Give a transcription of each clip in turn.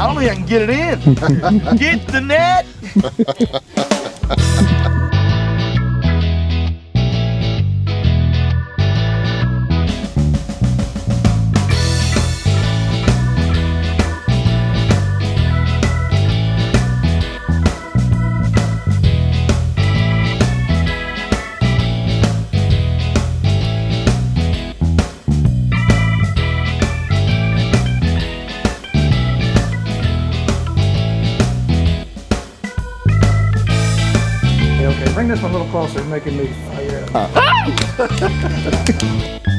I don't think I can get it in. get the net. bring this one a little closer, making me. Oh, yeah.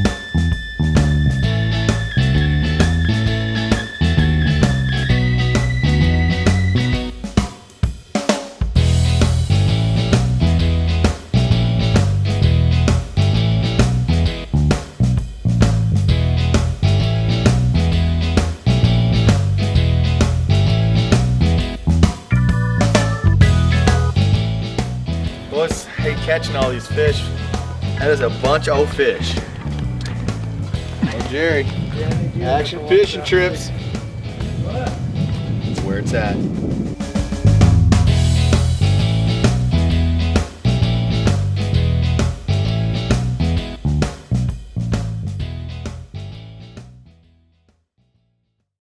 Boys, hate catching all these fish. That is a bunch of fish. Oh, Jerry, action fishing trips. Where it's at.